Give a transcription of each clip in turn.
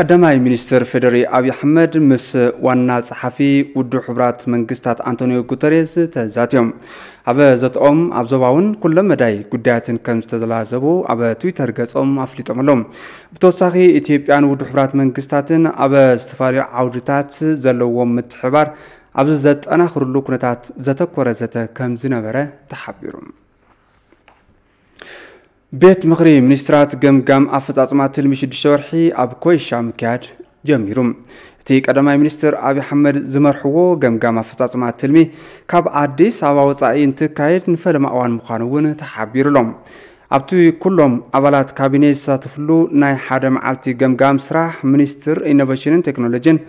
ቀዳማይ ሚኒስትር ፌደሪ ኣብዪ ኣሕመድ ምስ ዋና ጸሓፊ ውድብ ሕቡራት መንግስታት አንቶኒዮ ጉተሬስ ተዛትዮም። ኣብ ዘትኦም ኣብ ዞባውን ኩለመዳይ ጉዳያትን ከም ዝተዘላዘቡ ኣብ ትዊተር ገጾም ኣፍሊጦም ኣሎም ብተወሳኺ ኢትዮጵያን ውድብ ሕቡራት መንግስታትን ኣብ ዝተፈላለዩ ዓውድታት ዘለዎም ምትሕባር ኣብዚ ዘጠናኽርሉ ኩነታት ዘተኮረ ዘተ ከም ዝነበረ ተሓቢሩ ቤት ምክሪ ሚኒስትራት ገምጋም ኣፈፃፅማ ትልሚ 6 ወርሒ ኣብ ኮይሻ ምክያድ ጀሚሩ። እቲ ቀዳማይ ሚኒስትር ኣብዪ ኣሕመድ ዝመርሕዎ ገምጋም ኣፈፃፅማ ትልሚ ካብ ኣዲስ ኣበባ ወፃኢ እንትካየድ ንፈለማ እዋን ምዃኑ እውን ተሓቢሩሎም። ኣብቲ ኩሎም ኣባላት ካቢኔ ዝሳተፍሉ ናይ ሓደ መዓልቲ ገምጋም ስራሕ ሚኒስትር ኢኖቬሽንን ቴክኖሎጂን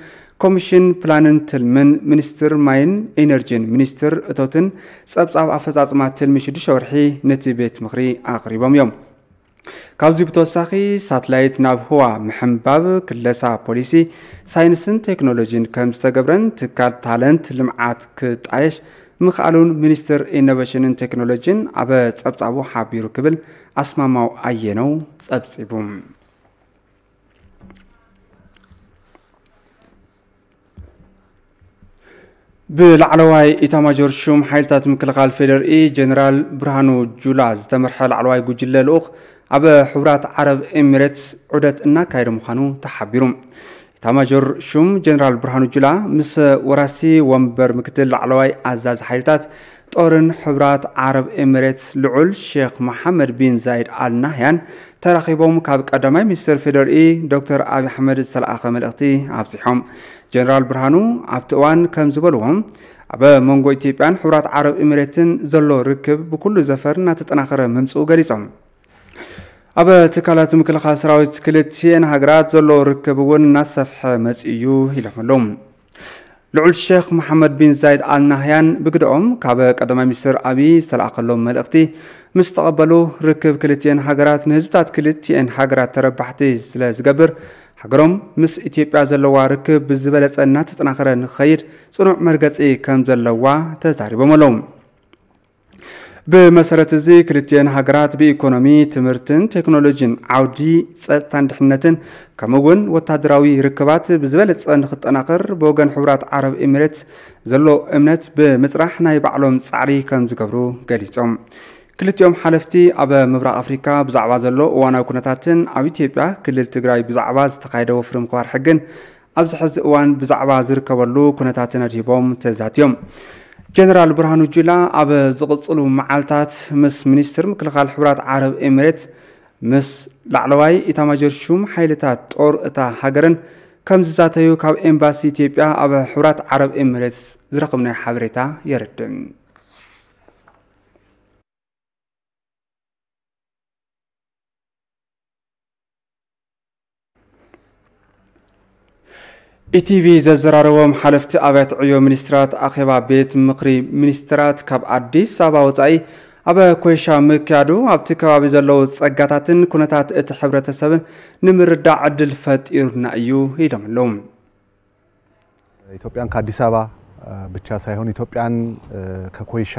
ኮሚሽን ፕላንን ትልምን ሚኒስትር ማይን ኤነርጂን ሚኒስትር እቶትን ፀብፃብ ኣፈፃፅማ ትልሚ 6 ወርሒ ነቲ ቤት ምክሪ ኣቕሪቦም እዮም። ካብዚ ብተወሳኺ ሳትላይት ናብ ህዋ ምሕምባብ ክለሳ ፖሊሲ ሳይንስን ቴክኖሎጂን ከም ዝተገብረን ትካል ታለንት ልምዓት ክጣየሽ ምኽኣሉን ሚኒስትር ኢኖቬሽንን ቴክኖሎጂን ኣብ ፀብፃቡ ሓቢሩ ክብል ኣስማማው ኣየነው ፀብፂቡ ብላዕለዋይ ኢታማጆር ሹም ሓይልታት ምክልኻል ፌደርኢ ጀነራል ብርሃኑ ጁላ ዝተመርሐ ላዕለዋይ ጉጅለ ልኡኽ ኣብ ሕቡራት ዓረብ ኤሚሬትስ ዑደት እናካየደ ምዃኑ ተሓቢሩ። ኢታማጆር ሹም ጀነራል ብርሃኑ ጁላ ምስ ወራሲ ወንበር ምክትል ላዕለዋይ ኣዛዚ ሓይልታት ጦርን ሕቡራት ዓረብ ኤሚሬትስ ልዑል ሼክ መሓመድ ቢን ዛይድ ኣል ናህያን ተራኺቦም ካብ ቀዳማይ ሚኒስትር ፌደርኢ ዶክተር ኣብዪ ኣሕመድ ዝተለኣኸ መልእኽቲ ኣብፂሖም ጀነራል ብርሃኑ ኣብቲ እዋን ከም ዝበልዎም ኣብ መንጎ ኢትዮጵያን ሕቡራት ዓረብ ኤሚሬትን ዘሎ ርክብ ብኩሉ ዘፈር እናተጠናኸረ ምምፅኡ ገሊፆም ኣብ ትካላት ምክልኻል ሰራዊት ክልቲአን ሃገራት ዘሎ ርክብ እውን እናሰፍሐ መፂ እዩ ኢሎም ኣሎም ልዑል ሼክ መሓመድ ቢን ዛይድ ኣልናህያን ብግድኦም ካብ ቀዳማይ ሚኒስትር ኣብዪ ዝተለኣኸሎም መልእኽቲ ምስ ተቐበሉ ርክብ ክልቲአን ሃገራት ንህዝብታት ክልቲአን ሃገራት ተረባሕቲ ስለ ዝገብር ሃገሮም ምስ ኢትዮጵያ ዘለዋ ርክብ ብዝበለፀ እናተጠናኸረ ንክኸይድ ፅኑዕ መርገፂ ከም ዘለዋ ተዛሪቦም ኣለዉ ብመሰረት እዚ ክልቲአን ሃገራት ብኢኮኖሚ ትምህርትን ቴክኖሎጂን ዓውዲ ፀጥታን ድሕነትን ከምኡውን ወታደራዊ ርክባት ብዝበለፀ ንክጠናኸር ብወገን ሕቡራት ዓረብ ኤሚሬትስ ዘሎ እምነት ብምፅራሕ ናይ ባዕሎም ፃዕሪ ከም ዝገብሩ ገሊፆም ክልቲኦም ሓለፍቲ ኣብ ምብራቅ ኣፍሪካ ብዛዕባ ዘሎ እዋናዊ ኩነታትን ኣብ ኢትዮጵያ ክልል ትግራይ ብዛዕባ ዝተካየደ ወፍሪ ምክባር ሕግን ኣብዚ ሕዚ እዋን ብዛዕባ ዝርከበሉ ኩነታትን ኣድሂቦም ተዛትዮም። ጀነራል ብርሃኑ ጁላ ኣብ ዝቕፅሉ መዓልትታት ምስ ሚኒስትር ምክልኻል ሕቡራት ዓረብ ኤሚሬት ምስ ላዕለዋይ ኢታማጆር ሹም ሓይልታት ጦር እታ ሃገርን ከም ዝዛተዩ ካብ ኤምባሲ ኢትዮጵያ ኣብ ሕቡራት ዓረብ ኤሚሬትስ ዝረኽብናዮ ሓበሬታ የርድእ ኢቲቪ ዘዘራረቦም ሓለፍቲ ኣብያተ ዕዮ ሚኒስትራት ኣኼባ ቤት ምክሪ ሚኒስትራት ካብ ኣዲስ ኣበባ ወፃኢ ኣብ ኮይሻ ምክያዱ ኣብቲ ከባቢ ዘለዉ ፀጋታትን ኩነታት እቲ ሕብረተሰብን ንምርዳእ ዕድል ፈጢሩና እዩ ኢሎም ኣለዉ ኢትዮጵያን ከአዲስ አበባ ብቻ ሳይሆን ኢትዮጵያን ከኮይሻ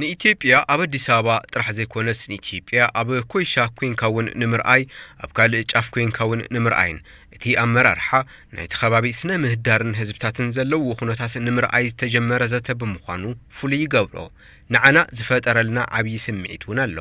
ንኢትዮጵያ ኣብ ኣዲስ ኣበባ ጥራሕ ዘይኮነስ ንኢትዮጵያ ኣብ ኮይሻ ኮንካ እውን ንምርኣይ ኣብ ካልእ ጫፍ ኮንካ እውን ንምርኣይን። እቲ ኣመራርሓ ናይቲ ከባቢ ስነ ምህዳርን ህዝብታትን ዘለዎ ኩነታት ንምርኣይ ዝተጀመረ ዘተ ብምዃኑ ፍሉይ ይገብሮ። ንዓና ዝፈጠረልና ዓብዪ ስምዒት እውን ኣሎ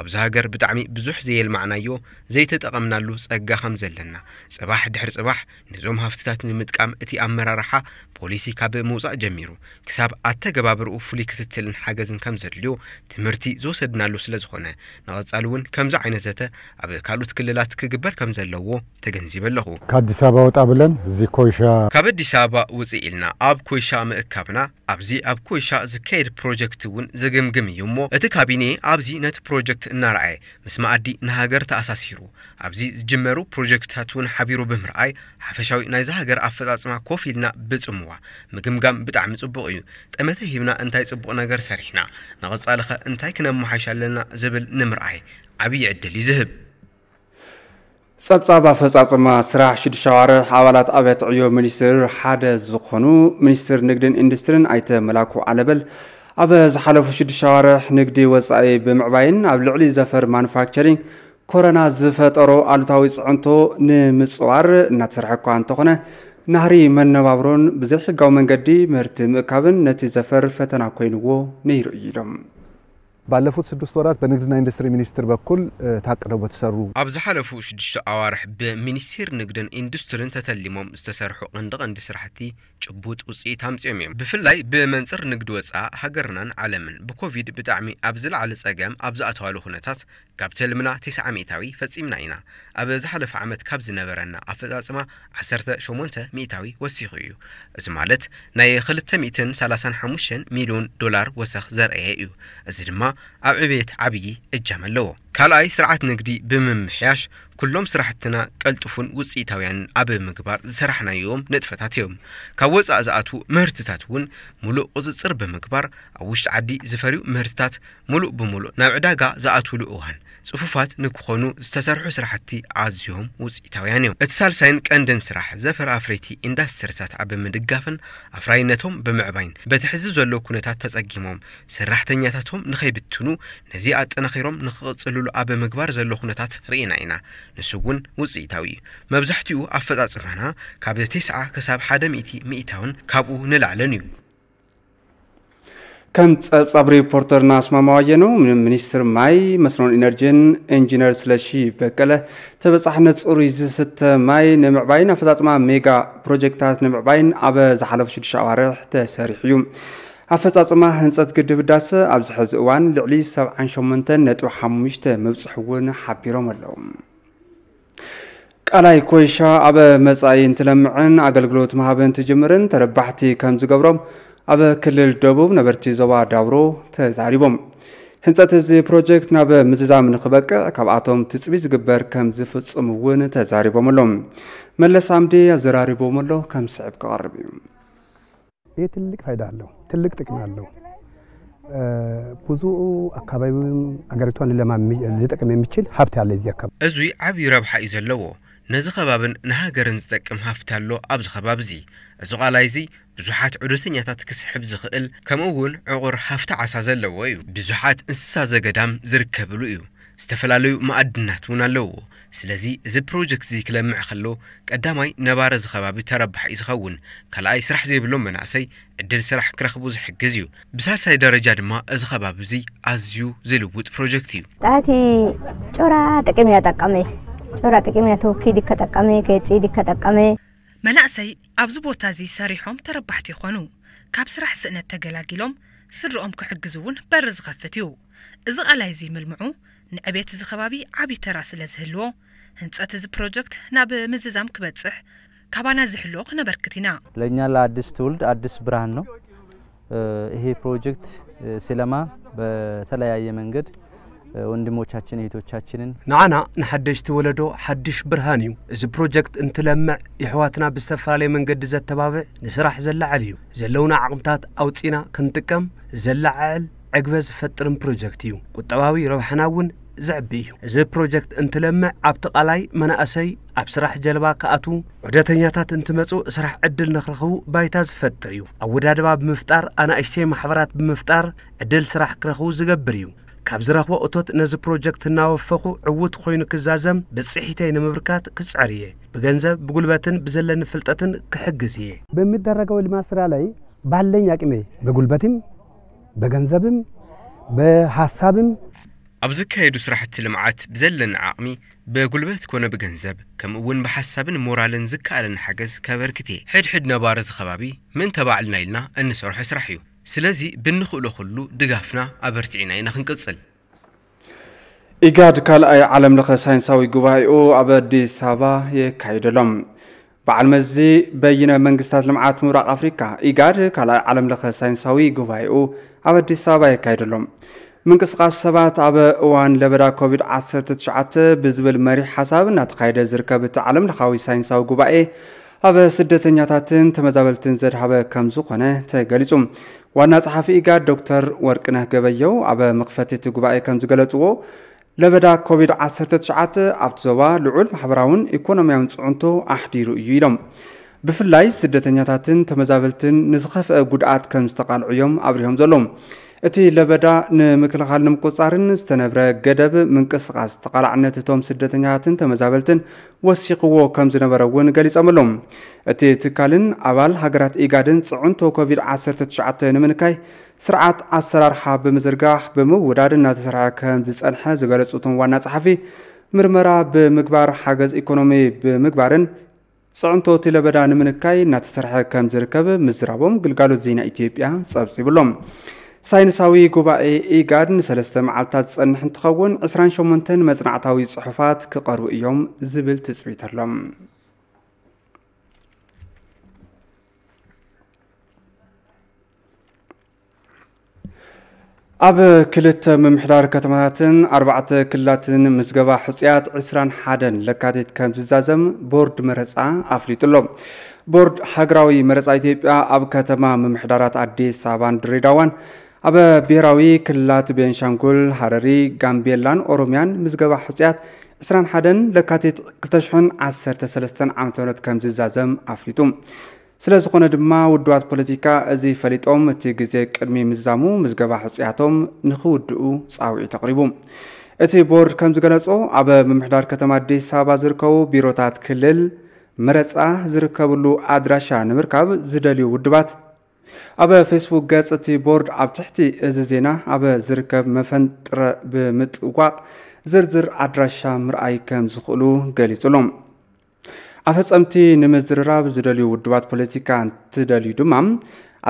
ኣብዚ ሃገር ብጣዕሚ ብዙሕ ዘየልማዕናዮ ዘይተጠቐምናሉ ጸጋ ከም ዘለና። ጽባሕ ድሕሪ ጽባሕ ነዞም ሃፍትታት ንምጥቃም እቲ ኣመራርሓ ፖሊሲ ካብ ምውፃእ ጀሚሩ ክሳብ ኣተገባብርኡ ፍሉይ ክትትልን ሓገዝን ከም ዘድልዮ ትምህርቲ ዝወሰድናሉ ስለ ዝኾነ ንቐጻሊ እውን ከምዚ ዓይነት ዘተ ኣብ ካልኦት ክልላት ክግበር ከም ዘለዎ ተገንዚበ ኣለኹ። ከአዲስ አበባ ወጣ ብለን እዚ ኮይሻ ካብ ኣዲስ ኣበባ ውፅእ ኢልና ኣብ ኮይሻ ምእካብና ኣብዚ ኣብ ኮይሻ ዝካየድ ፕሮጀክት እውን ዘገምግም እዩ እሞ እቲ ካቢኔ ኣብዚ ነቲ ፕሮጀክት እናረኣየ ምስ መኣዲ ንሃገር ተኣሳሲሩ። ኣብዚ ዝጅመሩ ፕሮጀክትታት እውን ሓቢሩ ብምርኣይ ሓፈሻዊ ናይዚ ሃገር ኣፈፃፅማ ኮፍ ኢልና ብፅምዋ ምግምጋም ብጣዕሚ ፅቡቕ እዩ። ጠመተ ሂብና እንታይ ፅቡቕ ነገር ሰሪሕና? ንቐጻሊ ኸ እንታይ ክነመሓይሽ ኣለና ዝብል ንምርኣይ ዓብዪ ዕድል እዩ ዝህብ። ፀብፃብ ኣፈፃፅማ ስራሕ ሽዱሽተ ኣዋርሕ ኣባላት ኣብያተ ዕዮ ሚኒስትር ሓደ ዝኾኑ ሚኒስትር ንግድን ኢንዱስትሪን ኣይተ መላኩ ኣለበል ኣብ ዝሓለፉ ሽዱሽተ ኣዋርሕ ንግዲ ወፃኢ ብምዕባይን ኣብ ልዕሊ ዘፈር ማኑፋክቸሪንግ ኮረና ዝፈጠሮ ኣሉታዊ ፅዕንቶ ንምፅዋር እናተሰርሐ እኳ እንተኾነ ናህሪ መነባብሮን ብዘይ ሕጋዊ መንገዲ ምህርቲ ምእካብን ነቲ ዘፈር ፈተና ኮይንዎ ነይሩ እዩ ኢሎም። ባለፉት ስድስት ወራት በንግድና ኢንዱስትሪ ሚኒስቴር በኩል ታቅደው በተሰሩ ኣብ ዝሓለፉ ሽዱሽተ ኣዋርሕ ብሚኒስቴር ንግድን ኢንዱስትሪን ተተሊሞም ዝተሰርሑ ቀንዲ ቀንዲ ስራሕቲ ጭቡጥ ውፅኢት ኣምፅኦም እዮም። ብፍላይ ብመንፅር ንግዲ ወፃእ ሃገርናን ዓለምን ብኮቪድ ብጣዕሚ ኣብ ዝለዓለ ፀገም ኣብ ዝኣተዋሉ ኩነታት ካብ ተልምና 9 ሚእታዊ ፈፂምና ኢና። ኣብ ዝሓለፈ ዓመት ካብ ዝነበረና ኣፈፃፅማ 18 ሚእታዊ ወሲኹ እዩ። እዚ ማለት ናይ 235 ሚልዮን ዶላር ወሰኽ ዘርአየ እዩ። እዚ ድማ ኣብ ዕብየት ዓብዪ እጃም ኣለዎ ካልኣይ ስርዓት ንግዲ ብምምሕያሽ ኩሎም ስራሕትና ቀልጡፉን ውፅኢታውያንን ኣብ ምግባር ዝሰራሕናዮም ንጥፈታት እዮም። ካብ ወፃእ ዝኣትዉ ምህርትታት እውን ሙሉእ ቁፅፅር ብምግባር ኣብ ውሽጢ ዓዲ ዝፈርዩ ምህርትታት ሙሉእ ብምሉእ ናብ ዕዳጋ ዝኣትውሉ እዋን ጽፉፋት ንክኾኑ ዝተሰርሑ ስራሕቲ ኣዝዮም ውፅኢታውያን እዮም። እቲ ሳልሳይን ቀንድን ስራሕ ዘፈር ኣፍረይቲ ኢንዳስትሪታት ኣብ ምድጋፍን ኣፍራይነቶም ብምዕባይን በቲ ዘሎ ኩነታት ተጸጊሞም ሰራሕተኛታቶም ንኸይብትኑ ነዚ ኣጠናኺሮም ንክቕጽልሉ ኣብ ምግባር ዘሎ ኩነታት ርኢና ኢና። ንሱ እውን ውፅኢታዊ እዩ። መብዛሕትኡ ኣፈጻጽማና ካብ 9 ክሳብ 1 ሚእቲ ሚእታውን ካብኡ ንላዕለን እዩ ከም ጸብጻብ ሪፖርተርና ኣስማማው ኣየነው ሚኒስትር ማይ መስኖን ኢነርጂን ኢንጂነር ስለሺ በቀለ ተበጻሕነት ጽሩይ ዝስተ ማይ ንምዕባይን ኣፈጻጽማ ሜጋ ፕሮጀክታት ንምዕባይን ኣብ ዝሓለፉ 6 ኣዋርሕ ተሰሪሑ እዩ። ኣፈጻጽማ ህንፀት ግድብ ህዳሰ ኣብዚ ሕዚ እዋን ልዕሊ 78.5 ምብፅሕ እውን ሓቢሮም ኣለዉ። ቃላይ ኮይሻ ኣብ መጻኢ እንትለምዕን ኣገልግሎት መሃብን ትጅምርን ተረባሕቲ ከም ዝገብሮም ኣብ ክልል ደቡብ ነበርቲ ዞባ ዳውሮ ተዛሪቦም። ህንፀት እዚ ፕሮጀክት ናብ ምዝዛም ንክበቅዕ ካብኣቶም ትፅቢ ዝግበር ከም ዝፍፅም እውን ተዛሪቦም ኣሎም። መለስ አምዴ ኣዘራሪቦም ኣሎ። ከም ስዕብ ክቐርብ እዩ። ይህ ትልቅ ፋይዳ አለው፣ ትልቅ ጥቅም አለው። ብዙ አካባቢውን አገሪቷን ሊጠቅም የሚችል ሀብት ያለ እዚህ አካባቢ። እዙይ ዓብዪ ረብሓ እዩ ዘለዎ። ነዚ ከባብን ንሃገርን ዝጠቅም ሃፍቲ ኣሎ ኣብዚ ከባቢ እዚ እዚ ቓላይ እዚ ብዙሓት ዑደተኛታት ክስሕብ ዝኽእል ከምኡ እውን ዕቑር ሃፍቲ ዓሳ ዘለዎ እዩ። ብዙሓት እንስሳ ዘገዳም ዝርከብሉ እዩ። ዝተፈላለዩ ማዕድናት እውን ኣለዎ ስለዚ እዚ ፕሮጀክት እዚ ክለምዕ ከሎ ቀዳማይ ነባረ እዚ ከባቢ ተረባሕ እዩ ዝኸውን ካልኣይ ስራሕ ዘይብሎም መናእሰይ ዕድል ስራሕ ክረኽቡ ዝሕግዝ እዩ። ብሳልሳይ ደረጃ ድማ እዚ ከባቢ እዚ ኣዝዩ ዝልውጥ ፕሮጀክት እዩ። ጣቲ ጮራ ጥቅም እያ ጠቀመ ጮራ ጥቅም እያ ተወኪድ ከጠቀመ ከፂድ ከጠቀመ መናእሰይ ኣብዚ ቦታ እዚ ሰሪሖም ተረባሕቲ ይኾኑ። ካብ ስራሕ ስእነት ተገላጊሎም ስድሮኦም ክሕግዝ እውን በሪ ዝኸፍት እዩ። እዚ ቓላይ እዚ ምልምዑ ንዕብየት እዚ ከባቢ ዓብዪ ተራ ስለ ዝህልዎ ህንፀት እዚ ፕሮጀክት ናብ ምዝዛም ክበጽሕ ካባና ዝሕልዎ ክነበርክት ኢና። ለእኛ ለአዲስ ትውልድ አዲስ ብርሃን ነው። ይሄ ፕሮጀክት ሲለማ በተለያየ መንገድ ወንድሞቻችን እህቶቻችንን ንዓና ንሓደሽቲ ወለዶ ሓድሽ ብርሃን እዩ። እዚ ፕሮጀክት እንትለምዕ ይሕዋትና ብዝተፈላለየ መንገዲ ዘተባብዕ ንስራሕ ዘላዓል እዩ። ዘለውና ዓቕምታት ኣውፂና ክንጥቀም ዘላዓል ዕግበ ዝፈጥርን ፕሮጀክት እዩ። ቁጠባዊ ረብሓና እውን ዘዕቢ እዩ። እዚ ፕሮጀክት እንትለምዕ ኣብቲ ቓላይ መናእሰይ ኣብ ስራሕ ጀልባ ከኣትዉ ዑደተኛታት እንትመፁ ስራሕ ዕድል ንኽረኽቡ ባይታ ዝፈጥር እዩ። ኣወዳድባ ብምፍጣር ኣናእሽተይ ማሕበራት ብምፍጣር ዕድል ስራሕ ክረኽቡ ዝገብር እዩ ካብ ዝረኽቦ እቶት ነዚ ፕሮጀክት እናወፈኹ ዕውት ኮይኑ ክዛዘም ብፅሒተይ ንምብርካት ክፅዕር እየ ብገንዘብ ብጉልበትን ብዘለኒ ፍልጠትን ክሕግዝ እየ። በሚደረገው ልማት ስራ ላይ ባለኝ አቅሜ በጉልበትም በገንዘብም በሀሳብም ኣብ ዝካየዱ ስራሕቲ ልምዓት ብዘለኒ ዓቕሚ ብጉልበት ኮነ ብገንዘብ ከምኡ እውን ብሓሳብን ሞራልን ዝከኣለኒ ሓገዝ ከበርክት እየ ሕድሕድ ነባረ እዚ ከባቢ ምን ተባዕልና ኢልና እንሰርሖ ስራሕ እዩ ስለዚ ብንኽእሎ ኩሉ ድጋፍና ኣበርቲዕና ኢና ክንቅጽል ኢጋድ ካልኣይ ዓለም ሳይንሳዊ ጉባኤኡ ኣብ ኣዲስ ኣበባ የካይደሎም። በዓል መዚ በይነ መንግስታት ልምዓት ምብራቅ ኣፍሪካ ኢጋድ ካልኣይ ዓለም ለኸ ሳይንሳዊ ጉባኤኡ ኣብ ኣዲስ ኣበባ የካይደሎም። ምንቅስቃስ ሰባት ኣብ እዋን ለበዳ ኮቪድ-19 ብዝብል መሪሕ ሓሳብ እናተኻየደ ዝርከብ እቲ ዓለም ሳይንሳዊ ጉባኤ ኣብ ስደተኛታትን ተመዛበልትን ዘድሃበ ከም ዝኾነ ተገሊጹ ዋና ጸሓፊ ኢጋድ ዶክተር ወርቅነህ ገበየው ኣብ መኽፈቲ እቲ ጉባኤ ከም ዝገለጽዎ ለበዳ ኮቪድ-19 ኣብቲ ዞባ ልዑል ማሕበራውን ኢኮኖምያውን ጽዕንቶ ኣሕዲሩ እዩ ኢሎም። ብፍላይ ስደተኛታትን ተመዛበልትን ንዝኸፍአ ጉድኣት ከም ዝተቓልዑ እዮም ኣብሪሆም ዘሎም እቲ ለበዳ ንምክልኻል ንምቁፃርን ዝተነብረ ገደብ ምንቅስቓስ ተቓላዕነት እቶም ስደተኛታትን ተመዛበልትን ወሲኽዎ ከም ዝነበረ እውን ገሊፆምሎም እቲ ትካልን ኣባል ሃገራት ኢጋድን ፅዑንቶ ኮቪድ-19 ንምንካይ ስርዓት ኣሰራርሓ ብምዝርጋሕ ብምውዳድ እናተሰርሐ ከም ዝፀንሐ እቶም ዋና ፀሓፊ ምርመራ ብምግባር ሓገዝ ኢኮኖሚ ብምግባርን ፅዕንቶ እቲ ለበዳ ንምንካይ እናተሰርሐ ከም ዝርከብ ምዝራቦም ግልጋሎት ዜና ኢትዮጵያ ፀብፂብሎም ሳይንሳዊ ጉባኤ ኢጋድ ንሰለስተ መዓልትታት ዝፀንሕ እንትኸውን 28 መፅናዕታዊ ፅሑፋት ክቐርቡ እዮም ዝብል ትፅቢት ኣሎም ኣብ ክልተ ምምሕዳር ከተማታትን ኣርባዕተ ክልላትን ምዝገባ ሕፁያት 21 ለካቲት ከም ዝዛዘም ቦርድ መረፃ ኣፍሊጡ ኣሎ ቦርድ ሃገራዊ መረፃ ኢትዮጵያ ኣብ ከተማ ምምሕዳራት አዲስ ኣበባን ድሬዳዋን ኣብ ብሄራዊ ክልላት ቤንሻንጉል ሃረሪ ጋምቤላን ኦሮምያን ምዝገባ ሕፁያት 21 ለካቲት 2013 ዓ ም ከም ዝዛዘም ኣፍሊጡ ስለ ዝኾነ ድማ ውድባት ፖለቲካ እዚ ፈሊጦም እቲ ግዜ ቅድሚ ምዛሙ ምዝገባ ሕፅያቶም ንክውድኡ ፃውዒት ኣቕሪቡ እቲ ቦርድ ከም ዝገለጾ ኣብ ምምሕዳር ከተማ አዲስ ኣበባ ዝርከቡ ቢሮታት ክልል መረፃ ዝርከብሉ ኣድራሻ ንምርካብ ዝደልዩ ውድባት ኣብ ፌስቡክ ገጽ እቲ ቦርድ ኣብ ትሕቲ እዚ ዜና ኣብ ዝርከብ መፈንጥረ ብምጥዋቅ ዝርዝር ኣድራሻ ምርኣይ ከም ዝኽእሉ ገሊጹሎም። ኣፈፀምቲ ንምዝርራብ ዝደልዩ ውድባት ፖለቲካ እንትደልዩ ድማ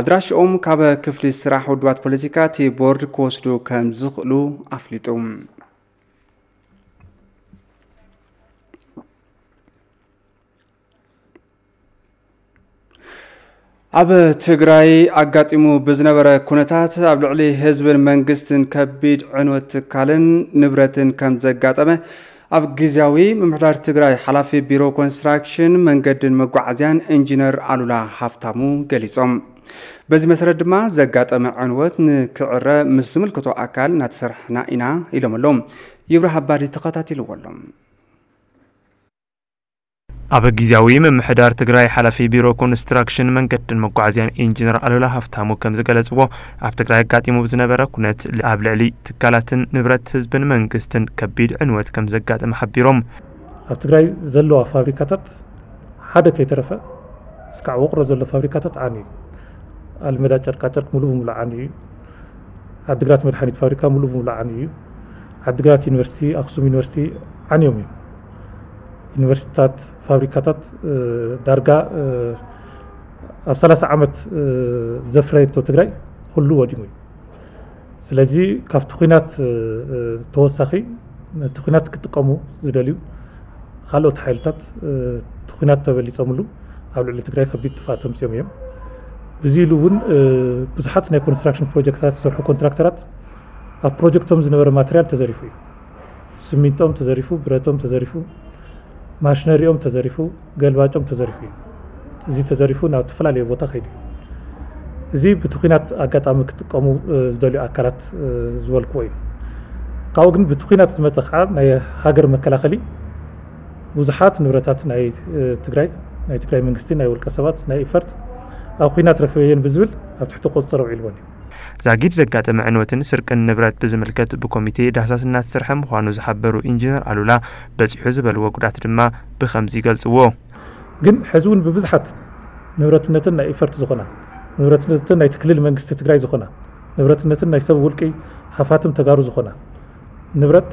ኣድራሽኦም ካብ ክፍሊ ስራሕ ውድባት ፖለቲካ እቲ ቦርድ ክወስዱ ከም ዝኽእሉ ኣፍሊጡ ኣብ ትግራይ ኣጋጢሙ ብዝነበረ ኩነታት ኣብ ልዕሊ ህዝብን መንግስትን ከቢድ ዕንወት ትካልን ንብረትን ከም ዘጋጠመ ኣብ ግዜያዊ ምምሕዳር ትግራይ ሓላፊ ቢሮ ኮንስትራክሽን መንገድን መጓዓዝያን ኢንጂነር ኣሉላ ሃፍታሙ ገሊፆም። በዚ መሰረት ድማ ዘጋጠመ ዕንወት ንክዕረ ምስ ዝምልክቶ ኣካል እናተሰርሕና ኢና ኢሎም ኣሎም። ይብራ ሃባዲ ተኸታቲልዎ ኣሎም ኣብ ግዜያዊ ምምሕዳር ትግራይ ሓላፊ ቢሮ ኮንስትራክሽን መንገድን መጓዓዝያን ኢንጂነር ኣሉላ ሃፍታሙ ከም ዝገለጽዎ ኣብ ትግራይ ኣጋጢሙ ብዝነበረ ኩነት ኣብ ልዕሊ ትካላትን ንብረት ህዝብን መንግስትን ከቢድ ዕንወት ከም ዘጋጥም ሓቢሮም ኣብ ትግራይ ዘለዋ ፋብሪካታት ሓደ ከይተረፈ እስካዕ ውቕሮ ዘሎ ፋብሪካታት ዓኒ እዩ ኣልመዳ ጨርቃጨርቅ ሙሉእ ብምሉእ ዓኒ እዩ ዓዲግራት መድሓኒት ፋብሪካ ሙሉእ ብምሉእ ዓኒ እዩ ዓዲግራት ዩኒቨርሲቲ ኣክሱም ዩኒቨርሲቲ ዓንዮም እዮም ዩኒቨርሲቲታት ፋብሪካታት ዳርጋ ኣብ 30 ዓመት ዘፍረየቶ ትግራይ ኩሉ ወዲሙ እዩ። ስለዚ ካብቲ ኩናት ተወሳኺ ነቲ ኩናት ክጥቀሙ ዝደልዩ ካልኦት ሓይልታት እቲ ኩናት ተበሊፆምሉ ኣብ ልዕሊ ትግራይ ከቢድ ጥፋእ ተምፅኦም እዮም። ብዚ ኢሉ እውን ብዙሓት ናይ ኮንስትራክሽን ፕሮጀክትታት ዝሰርሑ ኮንትራክተራት ኣብ ፕሮጀክቶም ዝነበረ ማትርያል ተዘሪፉ እዩ። ስሚንቶም ተዘሪፉ ብረቶም ተዘሪፉ ማሽነሪኦም ተዘሪፉ ገልባጮም ተዘሪፉ እዩ። እዚ ተዘሪፉ ናብ ዝተፈላለየ ቦታ ከይዱ እዚ በቲ ኩናት ኣጋጣሚ ክጥቀሙ ዝደልዩ ኣካላት ዝበልክዎ እዩ። ካብኡ ግን በቲ ኩናት ዝመፀ ከዓ ናይ ሃገር መከላኸሊ ብዙሓት ንብረታት ናይ ትግራይ ናይ ትግራይ መንግስቲ ናይ ውልቀ ሰባት ናይ ኢፈርት ኣብ ኩናት ረክበየን ብዝብል ኣብ ትሕቲ ቁፅር ኣውዒልዎን እዩ ዛጊድ ዘጋጠመ ዕንወትን ስርቅን ንብረት ብዝምልከት ብኮሚቴ ዳህሳስ እናተሰርሐ ምዃኑ ዝሓበሩ ኢንጂነር ኣሉላ በፂሑ ዝበልዎ ጉዳት ድማ ብከምዚ ይገልፅዎ ግን ሕዚ እውን ብብዙሓት ንብረትነትን ናይ ኢፈርት ዝኾና ንብረትነትን ናይ ትክልል መንግስቲ ትግራይ ዝኾና ንብረትነትን ናይ ሰብ ውልቂ ሃፋትም ተጋሩ ዝኾና። ንብረት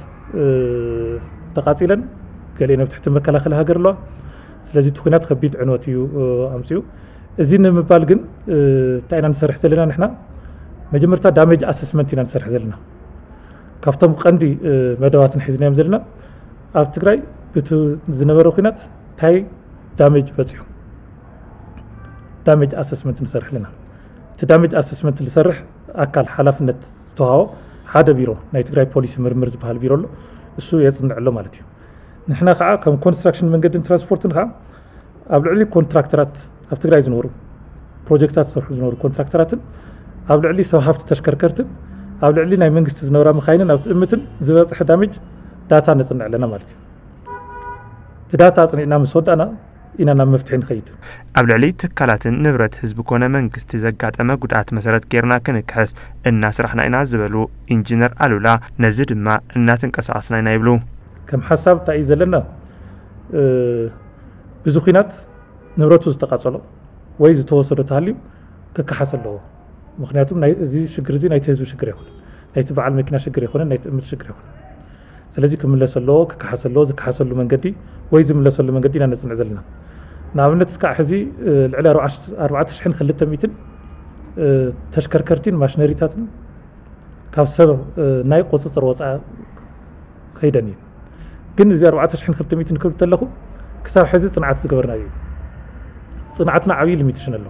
ተቃፂለን ገሊአን ኣብ ትሕቲ መከላኸሊ ሃገር ኣለዋ። ስለዚ እቲ ኩናት ከቢድ ዕንወት እዩ ኣምፅኡ እዚ ንምባል ግን እንታይ ኢና ንሰርሕ ዘለና ንሕና መጀመርታ damage assessment ኢና ንሰርሕ ዘለና። ካብቶም ቀንዲ መደባትን ሒዝናዮም ዘለና። ኣብ ትግራይ በቲ ዝነበረ ኩናት እንታይ damage በፂሑ? damage assessment ንሰርሕ ኣለና። እቲ damage assessment ዝሰርሕ ኣካል ሓላፍነት ዝተዋሃቦ ሓደ ቢሮ ናይ ትግራይ ፖሊሲ ምርምር ዝበሃል ቢሮ ኣሎ። እሱ የፅንዕ ኣሎ ማለት እዩ። ንሕና ከዓ ከም ኮንስትራክሽን መንገድን ትራንስፖርትን ከዓ ኣብ ልዕሊ ኮንትራክተራት ኣብ ትግራይ ዝነብሩ ፕሮጀክታት ዝሰርሑ ዝነበሩ ኮንትራክተራትን ኣብ ልዕሊ ሰብ ሃፍቲ ተሽከርከርትን ኣብ ልዕሊ ናይ መንግስቲ ዝነበራ መካይንን ኣብ ትእምትን ዝበፅሐ damage data ነፅንዕ ኣለና ማለት እዩ። እቲ data ኣፅኒዕና ምስ ወዳእና ኢና ናብ መፍትሒ ንኸይድ። ኣብ ልዕሊ ትካላትን ንብረት ህዝቢ ኮነ መንግስቲ ዘጋጠመ ጉድኣት መሰረት ጌርና ክንክሕስ እናስራሕና ኢና ዝበሉ ኢንጂነር ኣሉላ ነዚ ድማ እናተንቀሳቐስና ኢና ይብሉ። ከም ሓሳብ እንታይ እዩ ዘለና? ብዙ ኩናት ንብረቱ ዝተቃፀሎ ወይ ዝተወሰዶ ተሃልዩ ክከሓስ ኣለዎ ምክንያቱም እዚ ሽግር እዚ ናይቲ ህዝቢ ሽግር ኣይኮነን። ናይቲ በዓል መኪና ሽግር ኣይኮነን ናይቲ እምት ሽግር ኣይኮነን። ስለዚ ክምለስ ኣለዎ ክከሓስ ኣለዎ ዝከሓሰሉ መንገዲ ወይ ዝምለሰሉ መንገዲ ኢና ነፅንዕ ዘለና። ንኣብነት እስካዕ ሕዚ ልዕሊ 4200 ተሽከርከርቲን ማሽነሪታትን ካብ ሰብ ናይ ቁፅፅር ወፃኢ ከይደን እየን። ግን እዚ 4200 ክብል ከለኹ ክሳብ ሕዚ ፅንዓት ዝገበርና እዩ። ፅንዓትና ዓብዪ limitation ኣሎ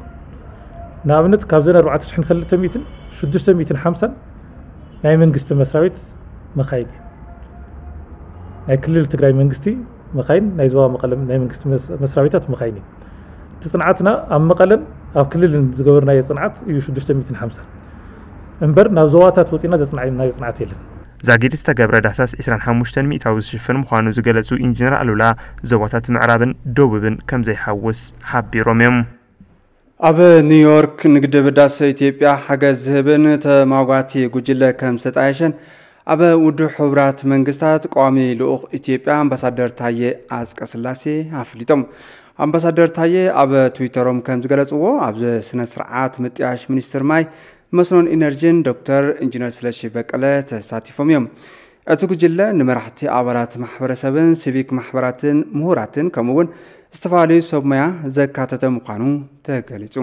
ንኣብነት ካብዘን 4200 650 ናይ መንግስቲ መስሪያ ቤት መካይን እየን። ናይ ክልል ትግራይ መንግስቲ መካይን ናይ ዞባ መቐለ ናይ መንግስቲ መስሪያ ቤታት መካይን እዩ እቲ ፅንዓትና ኣብ መቐለን ኣብ ክልልን ዝገበርናዮ ፅንዓት እዩ 650 እምበር ናብ ዞባታት ወፂና ዘፅናዕናዮ ፅንዓት የለን። ዛጊድ ዝተገብረ ዳሳስ 25 ሚእታዊ ዝሽፍን ምዃኑ ዝገለጹ ኢንጂነር ኣሉላ ዞባታት ምዕራብን ደቡብን ከም ዘይሓውስ ሓቢሮም እዮም ኣብ ኒውዮርክ ንግዲ ብዳሰ ኢትዮጵያ ሓገዝ ዝህብን ተማጓቲ ጉጅለ ከም ዝተጣየሸን ኣብ ውድብ ሕቡራት መንግስታት ቋሚ ልኡኽ ኢትዮጵያ ኣምባሳደር ታየ ኣጽቀስላሴ ኣፍሊጦም ኣምባሳደር ታየ ኣብ ትዊተሮም ከም ዝገለጽዎ ኣብዚ ስነ ስርዓት ምጥያሽ ሚኒስትር ማይ መስኖን ኢነርጂን ዶክተር ኢንጂነር ስለሺ በቀለ ተሳቲፎም እዮም። እቲ ጉጅለ ንመራሕቲ ኣባላት ማሕበረሰብን ሲቪክ ማሕበራትን ምሁራትን ከምኡ እውን ዝተፈላለዩ ሰብ ሞያ ዘካተተ ምዃኑ ተገሊጹ።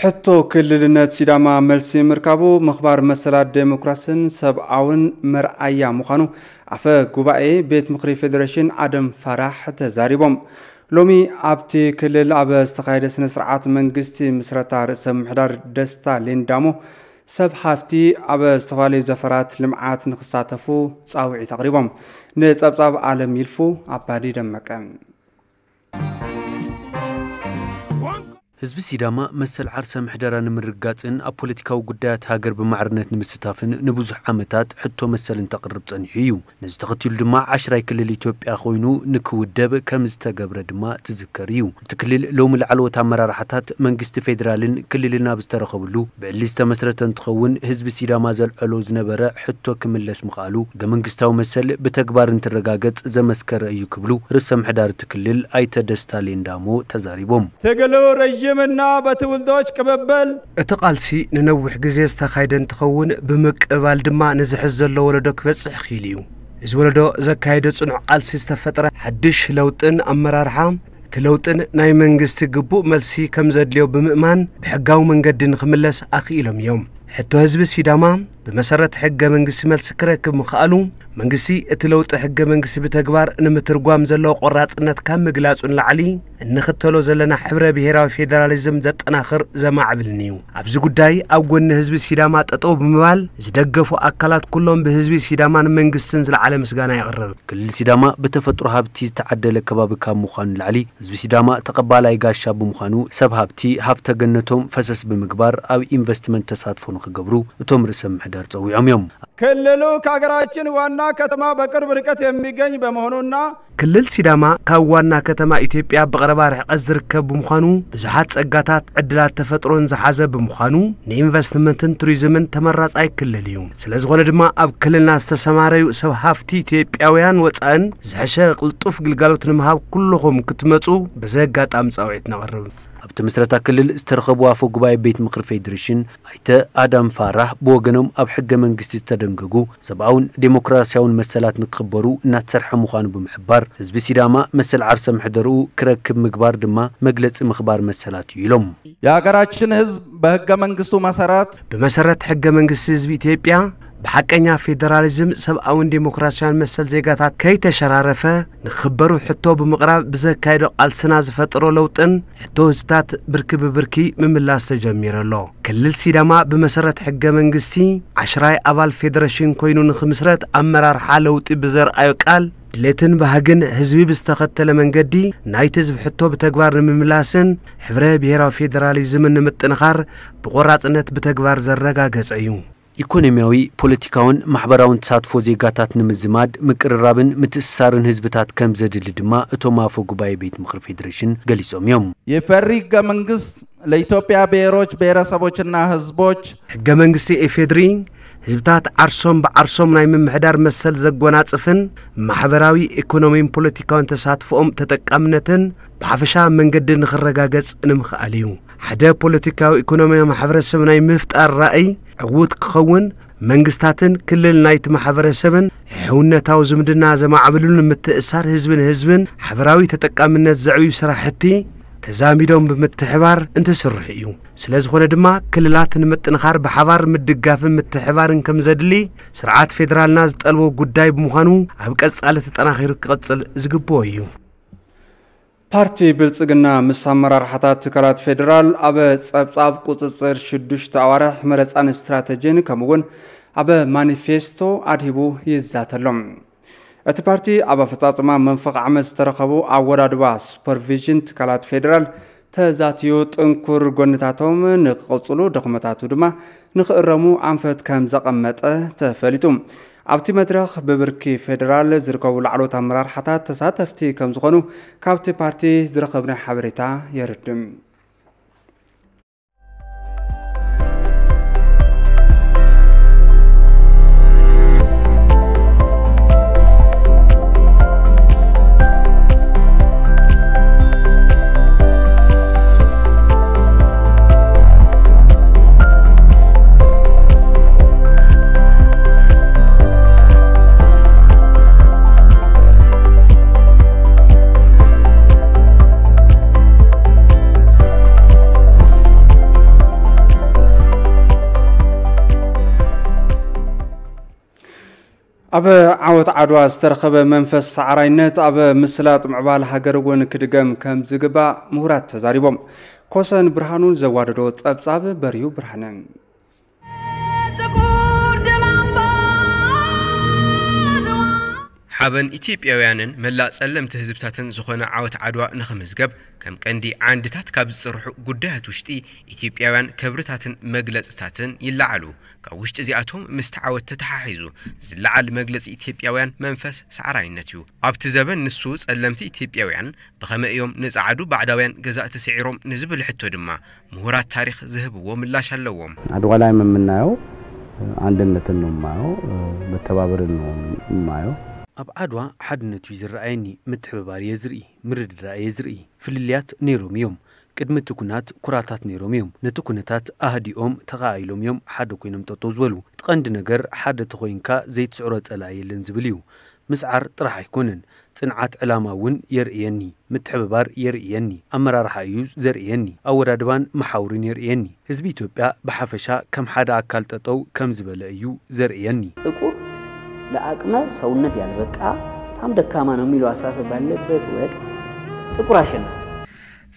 ሕቶ ክልልነት ሲዳማ መልሲ ምርካቡ ምኽባር መሰላት ዴሞክራስን ሰብኣውን መርኣያ ምዃኑ ኣፈ ጉባኤ ቤት ምክሪ ፌደሬሽን ኣደም ፋራሕ ተዛሪቦም። ሎሚ ኣብቲ ክልል ኣብ ዝተኻየደ ስነ ስርዓት መንግስቲ ምስረታ ርእሰ ምምሕዳር ደስታ ሌንዳሞ ሰብ ሃፍቲ ኣብ ዝተፈላለዩ ዘፈራት ልምዓት ንክሳተፉ ፃውዒት ኣቕሪቦም ንፀብፃብ ዓለም ይልፉ። ኣባዲ ደመቀ ህዝቢ ሲዳማ መሰል ዓርሰ ምሕደራ ንምርጋፅን ኣብ ፖለቲካዊ ጉዳያት ሃገር ብማዕርነት ንምስታፍን ንብዙሕ ዓመታት ሕቶ መሰል እንተቕርብ ፀኒሑ እዩ። ነዚ ተኸቲሉ ድማ ዓሽራይ ክልል ኢትዮጵያ ኮይኑ ንክውደብ ከም ዝተገብረ ድማ ትዝከር እዩ። እቲ ክልል ሎሚ ላዕለዎት ኣመራርሓታት መንግስቲ ፌደራልን ክልልና ብዝተረኸብሉ ብዕሊ ዝተመስረተ እንትኸውን ህዝቢ ሲዳማ ዘልዕሎ ዝነበረ ሕቶ ክምለስ ምኽኣሉ ህገ መንግስታዊ መሰል ብተግባር እንትረጋገጽ ዘመስከረ እዩ ክብሉ ርእሰ ምሕዳር እቲ ክልል ኣይተ ደስታ ሌንዳሞ ተዛሪቦም። ትግሉ ረዥምና በትውልዶች ቅብብል። እቲ ቃልሲ ንነዊሕ ግዜ ዝተኻይደ እንትኸውን ብምቅባል ድማ ንዝሕዝ ዘሎ ወለዶ ክበፅሕ ክኢሉ እዩ። እዚ ወለዶ ዘካየደ ጽኑዕ ቃልሲ ዝተፈጥረ ሓድሽ ለውጥን ኣመራርሓ እቲ ለውጥን ናይ መንግስቲ ግቡእ መልሲ ከም ዘድልዮ ብምእማን ብሕጋዊ መንገዲ ንኽምለስ ኣኽኢሎም እዮም። ሕቶ ህዝቢ ሲዳማ ብመሰረት ሕገ መንግስቲ መልሲ ክረክብ ምኽኣሉ መንግስቲ እቲ ለውጢ ሕገ መንግስቲ ብተግባር ንምትርጓም ዘለዎ ቆራጽነት ካብ ምግላጹ ንላዕሊ እንኽተሎ ዘለና ሕብረ ብሔራዊ ፌደራሊዝም ዘጠናኽር ዘማዕብልን እዩ ኣብዚ ጉዳይ ኣብ ጎኒ ህዝቢ ሲዳማ ጠጠው ብምባል ዝደገፉ ኣካላት ኩሎም ብህዝቢ ሲዳማን መንግስትን ዝለዓለ ምስጋና ይቕርብ ክልል ሲዳማ ብተፈጥሮ ሃብቲ ዝተዓደለ ከባቢ ካብ ምዃኑ ንላዕሊ ህዝቢ ሲዳማ ተቐባላይ ጋሻ ብምዃኑ ሰብ ሃብቲ ሃብተ ገነቶም ፈሰስ ብምግባር ኣብ ኢንቨስትመንት ተሳትፎ ንክገብሩ እቶም ርእሰ ምሕዳር ጸዊዖም እዮም ክልሉ ከሀገራችን ዋና ከተማ በቅርብ ርቀት የሚገኝ በመሆኑና ክልል ሲዳማ ካብ ዋና ከተማ ኢትዮጵያ ብቐረባ ርሕቐት ዝርከብ ብምዃኑ ብዙሓት ጸጋታት ዕድላት ተፈጥሮን ዝሓዘ ብምዃኑ ንኢንቨስትመንትን ቱሪዝምን ተመራጻይ ክልል እዩ። ስለ ዝኾነ ድማ ኣብ ክልልና ዝተሰማረዩ ሰብ ሃፍቲ ኢትዮጵያውያን ወፃእን ዝሐሸ ቅልጡፍ ግልጋሎት ንምሃብ ኩልኹም ክትመፁ በዚ ኣጋጣሚ ጻውዒት ነቕርብ ኣብቲ ምስረታ ክልል ዝተረኸቡ ኣፈ ጉባኤ ቤት ምክሪ ፌዴሬሽን ኣይተ ኣዳም ፋራህ ብወገኖም ኣብ ሕገ መንግስቲ ዝተደንገጉ ሰብኣውን ዴሞክራስያውን መሰላት ንክኽበሩ እናተሰርሐ ምዃኑ ብምሕባር ህዝቢ ሲዳማ መሰል ዓርሰ ምሕደርኡ ክረክብ ምግባር ድማ መግለፂ ምኽባር መሰላት እዩ ኢሎም። የሀገራችን ህዝብ በህገ መንግስቱ መሰረት ብመሰረት ሕገ መንግስቲ ህዝቢ ኢትዮጵያ ብሓቀኛ ፌደራሊዝም ሰብኣውን ዴሞክራስያን መሰል ዜጋታት ከይተሸራረፈ ንክኽበሩ ሕቶ ብምቕራብ ብዘካየዶ ቃልስና ዝፈጥሮ ለውጥን ሕቶ ህዝብታት ብርኪ ብብርኪ ምምላስ ተጀሚሩ ኣሎ። ክልል ሲዳማ ብመሰረት ሕገ መንግስቲ ዓሽራይ ኣባል ፌደሬሽን ኮይኑ ንኽምስረት ኣመራርሓ ለውጢ ብዘርኣዮ ቃል ድሌትን ባህግን ህዝቢ ብዝተኸተለ መንገዲ ናይቲ ህዝቢ ሕቶ ብተግባር ንምምላስን ሕብረ ብሔራዊ ፌደራሊዝምን ንምጥንኻር ብቆራጽነት ብተግባር ዘረጋገጸ እዩ ኢኮኖሚያዊ ፖለቲካውን ማሕበራውን ተሳትፎ ዜጋታት ንምዝማድ ምቅርራብን ምትእስሳርን ህዝብታት ከም ዘድሊ ድማ እቶም ኣፈ ጉባኤ ቤት ምክሪ ፌዴሬሽን ገሊጾም እዮም። የኢፌዲሪ ህገ መንግስት ለኢትዮጵያ ብሔሮች ብሔረሰቦችና ህዝቦች ሕገ መንግስቲ ኢፌድሪ ህዝብታት ዓርሶም ብዓርሶም ናይ ምምሕዳር መሰል ዘጎናጽፍን ማሕበራዊ ኢኮኖሚን ፖለቲካውን ተሳትፎኦም ተጠቃምነትን ብሓፈሻ መንገዲ ንኽረጋገጽ ንምኽኣል እዩ። ሓደ ፖለቲካዊ ኢኮኖሚያዊ ማሕበረሰብ ናይ ምፍጣር ራእይ ዕዉት ክኸውን መንግስታትን ክልል ናይቲ ማሕበረሰብን ሕውነታዊ ዝምድና ዘማዕብሉን ምትእሳር ህዝብን ህዝብን ሓበራዊ ተጠቃምነት ዘዕብዩ ስራሕቲ ተዛሚዶም ብምትሕባር እንትስርሑ እዩ። ስለ ዝኾነ ድማ ክልላት ንምጥንኻር ብሓባር ምድጋፍን ምትሕባርን ከም ዘድሊ ስርዓት ፌደራልና ዝጠልቦ ጉዳይ ብምዃኑ ኣብ ቀጻሊ ተጠናኺሩ ክቕጽል ዝግብኦ እዩ ፓርቲ ብልጽግና ምስ ኣመራርሓታት ትካላት ፌደራል ኣብ ጸብጻብ ቁፅፅር ሽዱሽተ ኣዋርሕ መረፃን ስትራተጂን ከምኡውን ኣብ ማኒፌስቶ ኣድሂቡ ይዛተሎም። እቲ ፓርቲ ኣብ ኣፈጻጽማ መንፈቕ ዓመት ዝተረኸቡ ኣወዳድባ supervision ትካላት ፌደራል ተዛትዩ ጥንኩር ጎንታቶም ንክቕጽሉ ድኽመታቱ ድማ ንኽእረሙ ኣንፈት ከም ዘቐመጠ ተፈሊጡ ኣብቲ መድረኽ ብብርኪ ፌደራል ዝርከቡ ላዕሎት ኣመራርሓታት ተሳተፍቲ ከም ዝኾኑ ካብቲ ፓርቲ ዝረኸብና ሓበሬታ የርድም ኣብ ዓወት ዓድዋ ዝተረኸበ መንፈስ ሳዕራይነት ኣብ ምስላጥ ምዕባል ሃገር እውን ክድገም ከም ዝግባእ ምሁራት ተዛሪቦም። ኮሰን ብርሃኑን ዘዋደዶ ጸብጻብ በርዩ ብርሃነ። ሓበን ኢትዮጵያውያንን መላእ ጸለምቲ ህዝብታትን ዝኾነ ዓወት ዓድዋ ንኽምዝገብ ከም ቀንዲ ዓንድታት ካብ ዝፅርሑ ጉዳያት ውሽጢ ኢትዮጵያውያን ክብርታትን መግለጽታትን ይለዓሉ። ካብ ውሽጢ እዚኣቶም ምስቲ ዓወት ተተሓሒዙ ዝለዓል መግለፂ ኢትዮጵያውያን መንፈስ ሳዕራይነት እዩ። ኣብቲ ዘበን ንሱ ጸለምቲ ኢትዮጵያውያን ብኸመይ እዮም ንጻዕዱ ባዕዳውያን ገዛእቲ ስዒሮም ንዝብል ሕቶ ድማ ምሁራት ታሪክ ዝህብዎ ምላሽ ኣለዎም። አድዋ ላይ የምናየው አንድነትን ነው የማየው፣ መተባበርን ነው የማየው። ኣብ ዓድዋ ሓድነት እዩ ዝረኣየኒ ምትሕብባር እየ ዝርኢ ምርድዳ እየ ዝርኢ። ፍልልያት ነይሮም እዮም ቅድሚ እቲ ኩናት ኩራታት ነይሮም እዮም ነቲ ኩነታት ኣህዲኦም ተኻኢሎም እዮም። ሓደ ኮይኖም ጠጠው ዝበሉ እቲ ቀንዲ ነገር ሓደ ተኮይንካ ዘይትስዕሮ ጸላእ የለን ዝብል እዩ። ምስዓር ጥራሕ ኣይኮነን ጽንዓት ዕላማ እውን የርእየኒ ምትሕብባር የርእየኒ ኣመራርሓ እዩ ዘርእየኒ ኣወዳድባን መሓውርን የርእየኒ። ህዝቢ ኢትዮጵያ ብሓፈሻ ከም ሓደ ኣካል ጠጠው ከም ዝበለ እዩ ዘርእየኒ። ጥቁር ለአቅመ ሰውነት ያልበቃ በጣም ደካማ ነው የሚለው አስተሳሰብ ባለበት ወቅት ጥቁር አሸናፊ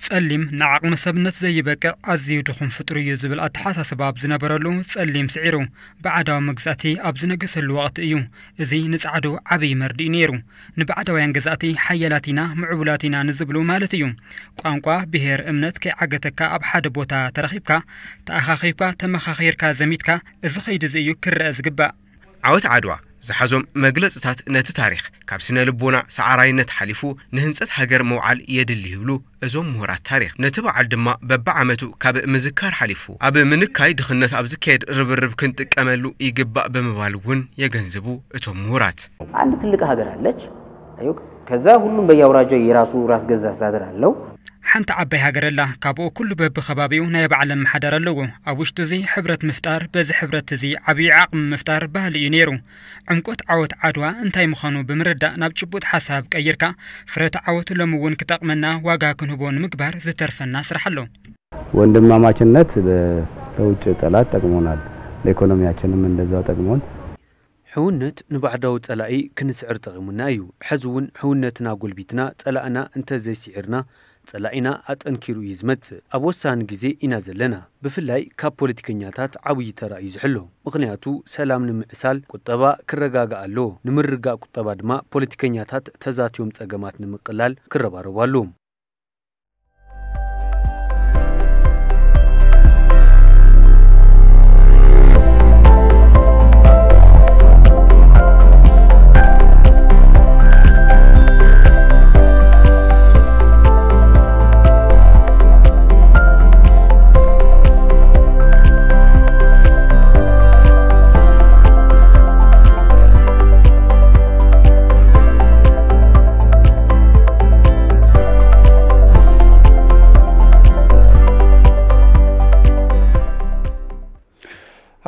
ጸሊም ንዓቕሚ ሰብነት ዘይበቅዕ ኣዝዩ ድኹም ፍጡር እዩ ዝብል ኣተሓሳስባ ኣብ ዝነበረሉ ጸሊም ስዒሩ ብዓዳዊ መግዛእቲ ኣብ ዝነገሰሉ ወቕቲ እዩ። እዚ ንጻዕዱ ዓብዪ መርዲእ ነይሩ። ንባዕዳውያን ገዛእቲ ሓያላት ኢና ምዕቡላት ኢና ንዝብሉ ማለት እዩ። ቋንቋ ብሄር እምነት ከይዓገተካ ኣብ ሓደ ቦታ ተረኺብካ ተኣኻኺብካ ተመኻኺርካ ዘሚትካ እዚ ኸይዲ እዚ እዩ ክረአ ዝግባእ። ዓወት ዓድዋ ዝሓዞም መግለጽታት ነቲ ታሪክ ካብ ስነ ልቦና ሰዓራይነት ሓሊፉ ንህንጸት ሃገር መውዓል የድሊ ይብሉ እዞም ምሁራት ታሪክ ነቲ በዓል ድማ በብዓመቱ ካብ ምዝካር ሓሊፉ ኣብ ምንካይ ድኽነት ኣብ ዝካየድ ርብርብ ክንጥቀመሉ ይግባእ ብምባል እውን የገንዝቡ እቶም ምሁራት። አንድ ትልቅ ሀገር አለች ከዛ ሁሉም በየአውራጃው የራሱ ራስ ገዝ አስተዳደር አለው። ሓንቲ ዓባይ ሃገር ኣላ ካብኡ ኩሉ በብኸባቢኡ ናይ ባዕል ኣመሓዳር ኣለዎ። ኣብ ውሽጡ እዚ ሕብረት ምፍጣር በዚ ሕብረት እዚ ዓብዪ ዓቕሚ ምፍጣር ባህሊ እዩ ነይሩ። ዕምቆት ዓወት ዓድዋ እንታይ ምዃኑ ብምርዳእ ናብ ጭቡጥ ሓሳብ ቀይርካ ፍረቲ ዓወቱ ሎሚ እውን ክጠቕመና ዋጋ ክንህቦ ንምግባር ዝተርፈና ስራሕ ኣሎ። ወንድማማችነት ለውጭ ጠላት ጠቅሞናል፣ ለኢኮኖሚያችንም እንደዛው ጠቅሞን ሕውነት ንባዕዳዊ ጸላኢ ክንስዕር ጠቒሙና እዩ። ሕዚ እውን ሕውነትና ጐልቢትና ጸላእና እንተዘይስዒርና ጸላኢና ኣጠንኪሩ እዩ ዝመጽእ። ኣብ ወሳኒ ግዜ ኢና ዘለና። ብፍላይ ካብ ፖለቲከኛታት ዓብዪ ተራ እዩ ዝሕሎ ምክንያቱ ሰላም ንምዕሳል ቁጠባ ክረጋጋእ ኣለዎ። ንምርጋእ ቁጠባ ድማ ፖለቲከኛታት ተዛትዮም ጸገማት ንምቅላል ክረባረቡ ኣለዎም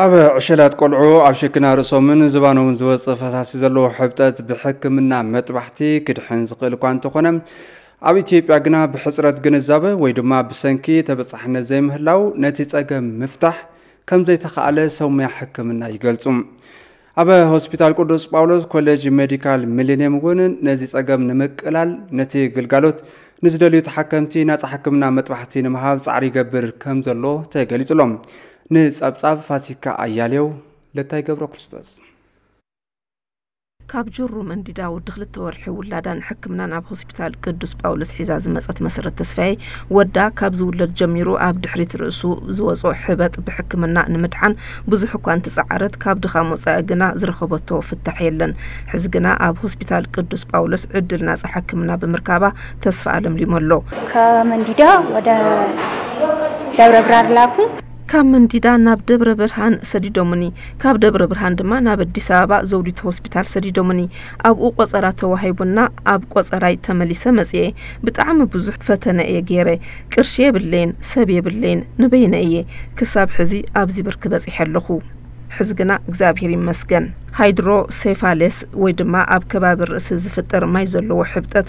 ኣብ ዕሸላት ቆልዑ ኣብ ሽክና ርእሶምን ዝባኖምን ዝወፅእ ፈሳሲ ዘለዎ ሕብጠት ብሕክምና መጥባሕቲ ክድሕን ዝኽእል እኳ እንተኾነ ኣብ ኢትዮጵያ ግና ብሕፅረት ግንዛበ ወይ ድማ ብሰንኪ ተበፃሕነት ዘይምህላው ነቲ ፀገም ምፍታሕ ከም ዘይተኸኣለ ሰሙያ ሕክምና ይገልጹ ኣብ ሆስፒታል ቅዱስ ጳውሎስ ኮሌጅ ሜዲካል ሚሌኒየም እውን ነዚ ፀገም ንምቅላል ነቲ ግልጋሎት ንዝደልዩ ተሓከምቲ ናፃ ሕክምና መጥባሕቲ ንምሃብ ፃዕሪ ይገብር ከም ዘሎ ተገሊጹሎም ንፀብጻብ ፋሲካ ኣያሌው ለታይ ገብረ ክርስቶስ። ካብ ጆሮ መንዲዳ ወዲ ክልተ ወርሒ ውላዳ ንሕክምና ናብ ሆስፒታል ቅዱስ ጳውሎስ ሒዛ ዝመፀት መሰረት ተስፋዬ ወዳ ካብ ዝውለድ ጀሚሩ ኣብ ድሕሪት ርእሱ ዝወፆ ሕበጥ ብሕክምና ንምድሓን ብዙሕ እኳ እንትፀዓረት ካብ ድኻም ወፃኢ ግና ዝረኸበቶ ፍታሕ የለን። ሕዚ ግና ኣብ ሆስፒታል ቅዱስ ጳውሎስ ዕድል ናፃ ሕክምና ብምርካባ ተስፋ ኣለምሊሞ ኣሎ። ከመንዲዳ ወደ ደብረ ብርሃን ላኩኝ ካብ መንዲዳ ናብ ደብረ ብርሃን ሰዲዶሙኒ ካብ ደብረ ብርሃን ድማ ናብ ኣዲስ ኣበባ ዘውዲቱ ሆስፒታል ሰዲዶሙኒ ኣብኡ ቆፀራ ተዋሂቡና ኣብ ቆፀራይ ተመሊሰ መፅአ ብጣዕሚ ብዙሕ ፈተነ እየ ገይረ። ቅርሺ የብለይን ሰብ የብለይን ንበይነ እየ። ክሳብ ሕዚ ኣብዚ ብርኪ በፂሐ ኣለኹ ሕዚ ግና እግዚኣብሄር ይመስገን ሃይድሮ ሴፋሌስ ወይ ድማ ኣብ ከባቢ ርእሲ ዝፍጠር ማይ ዘለዎ ሕብጠት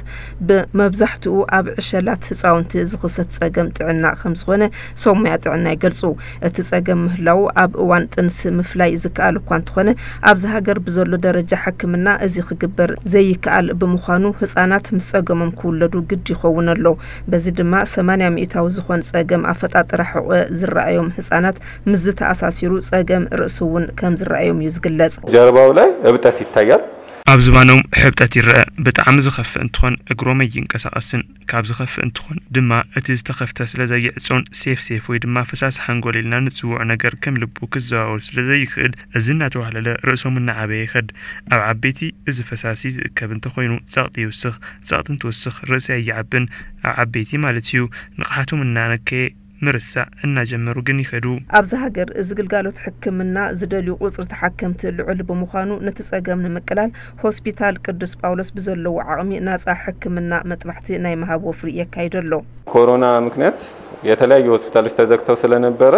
ብመብዛሕትኡ ኣብ ዕሸላት ህፃውንቲ ዝኽሰት ፀገም ጥዕና ከም ዝኾነ ሰሙያ ጥዕና ይገልጹ። እቲ ፀገም ምህላው ኣብ እዋን ጥንሲ ምፍላይ ዝከኣል እኳ እንተኾነ ኣብዚ ሃገር ብዘሎ ደረጃ ሕክምና እዚ ክግበር ዘይከኣል ብምዃኑ ህፃናት ምስ ፀገሞም ክውለዱ ግዲ ይኸውን ኣሎ። በዚ ድማ 80 ሚእታዊ ዝኾን ፀገም ኣፈጣጥራ ሕቆ ዝረኣዮም ህፃናት ምስ ዝተኣሳሲሩ ፀገም ርእሲ እውን ከም ዝረኣዮም እዩ ዝግለጽ ጀርባው ላይ እብጠት ይታያል። ኣብ ዝባኖም ሕብጠት ይርአ ብጣዕሚ ዝኸፍእ እንትኾን እግሮም ኣይንቀሳቐስን ካብ ዝኸፍእ እንትኾን ድማ እቲ ዝተኸፍተ ስለ ዘየዕፆን ሴፍ ሴፍ ወይ ድማ ፈሳሲ ሓንጎል ኢልና ንፅውዖ ነገር ከም ልቡ ክዘዋወር ስለ ዘይክእል እዚ እናተባህለለ ርእሶም እናዓበየ ይኸድ ኣብ ዓበይቲ እዚ ፈሳሲ ዝእከብ እንተኮይኑ ፀቕጢ ይውስኽ ፀቕጢ እንትወስኽ ርእሲ ኣይዓብን ኣብ ዓበይቲ ማለት እዩ ንቕሓቶም እናነከየ ምርሳዕ እናጀመሩ ግን ይኸዱ። ኣብዚ ሃገር እዚ ግልጋሎት ሕክምና ዝደልዩ ቁፅሪ ተሓከምቲ ልዑል ብምዃኑ ነቲ ፀገም ንምቅላል ሆስፒታል ቅዱስ ጳውሎስ ብዘለዎ ዓቕሚ ናፃ ሕክምና መጥባሕቲ ናይ ምሃብ ወፍሪ የካይድ ኣሎ ኮሮና ምክንያት የተለያዩ ሆስፒታሎች ተዘግተው ስለነበረ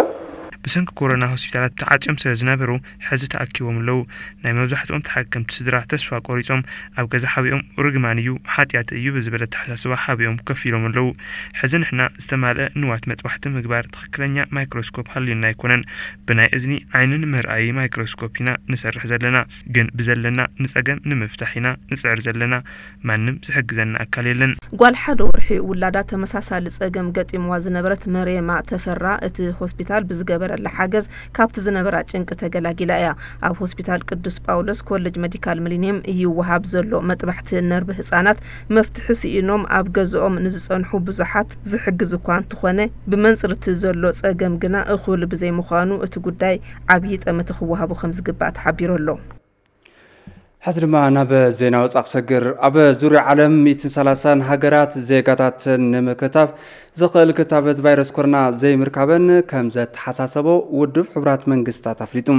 ብሰንኪ ኮሮና ሆስፒታላት ተዓጭዮም ስለ ዝነበሩ ሕዚ ተኣኪቦም ኣለዉ። ናይ መብዛሕትኦም ተሓከምቲ ስድራ ተስፋ ቆሪፆም ኣብ ገዛ ሓቢኦም ርግማን እዩ ሓጢያት እዩ ብዝበለ ተሓሳስባ ሓቢኦም ከፍ ኢሎም ኣለዉ። ሕዚ ንሕና ዝተማልአ ንዋት መጥባሕቲ ምግባር ትክክለኛ ማይክሮስኮፕ ሃልዩና ኣይኮነን። ብናይ እዝኒ ዓይንን ምርኣይ ማይክሮስኮፕ ኢና ንሰርሕ ዘለና። ግን ብዘለና ንፀገም ንምፍታሕ ኢና ንፅዕር ዘለና። ማንም ዝሕግዘና ኣካል የለን። ጓል ሓደ ወርሒ ውላዳ ተመሳሳሊ ፀገም ገጢምዋ ዝነበረት መርየማ ተፈራ እቲ ሆስፒታል ብዝገበረ ዝነበረላ ሓገዝ ካብቲ ዝነበራ ጭንቂ ተገላጊላ እያ። ኣብ ሆስፒታል ቅዱስ ጳውሎስ ኮሌጅ ሜዲካል ሚሊኒየም ይወሃብ ዘሎ መጥባሕቲ ነርቢ ህጻናት መፍትሒ ስኢኖም ኣብ ገዝኦም ንዝጸንሑ ብዙሓት ዝሕግዝ እኳ እንተኾነ ብመንፅርቲ ዘሎ ጸገም ግና እኹል ብዘይምዃኑ እቲ ጉዳይ ዓብዪ ጠመቲ ክወሃቡ ከም ዝግባእ ተሓቢሩ ኣሎ ሕዚ ድማ ናብ ዜና ወፃእ ክሰግር ኣብ ዙርያ ዓለም 130 ሃገራት ዜጋታትን ንምክታብ ዝኽእል ክታበት ቫይረስ ኮሮና ዘይምርካበን ከም ዘተሓሳሰቦ ውድብ ሕቡራት መንግስታት ኣፍሊጡ